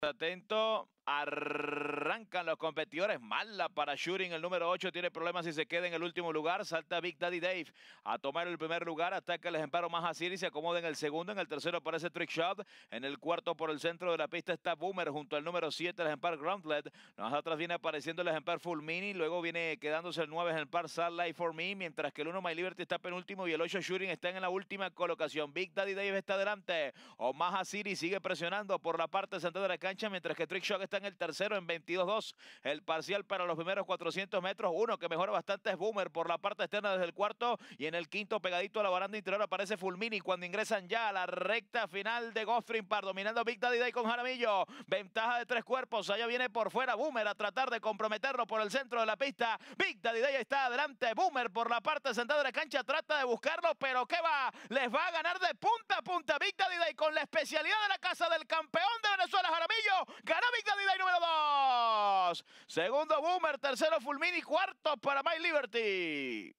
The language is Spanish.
Atento, arrancan los competidores. Mala para Shooting, el número 8 tiene problemas y se queda en el último lugar. Salta Big Daddy Dave a tomar el primer lugar. Ataca el ejemplar más y se acomoda en el segundo. En el tercero aparece Trick Shot. En el cuarto por el centro de la pista está Boomer junto al número 7, el ejemplar Groundlet. Más atrás viene apareciendo el ejemplar Full Mini. Luego viene quedándose el 9 ejemplar Sad Life for Me. Mientras que el 1 My Liberty está penúltimo y el 8 Shooting está en la última colocación. Big Daddy Dave está adelante. Omaha City sigue presionando por la parte central de la cancha, mientras que Trick Shot está en el tercero en 22-2. El parcial para los primeros 400 metros. Uno que mejora bastante es Boomer por la parte externa desde el cuarto. Y en el quinto, pegadito a la baranda interior, aparece Fulmini cuando ingresan ya a la recta final de Goffrin Par, dominando Big Daddy Day con Jaramillo. Ventaja de tres cuerpos. Allá viene por fuera Boomer a tratar de comprometerlo por el centro de la pista. Big Daddy Day está adelante. Boomer por la parte central de la cancha trata de buscarlo, pero ¿qué va? Les va a ganar de punta a punta Big Daddy Day con la especialidad de la casa del campeón de Venezuela, Jaramillo. Gana Big Daddy Day número 2. Segundo Boomer, tercero Fulmini, cuarto para My Liberty.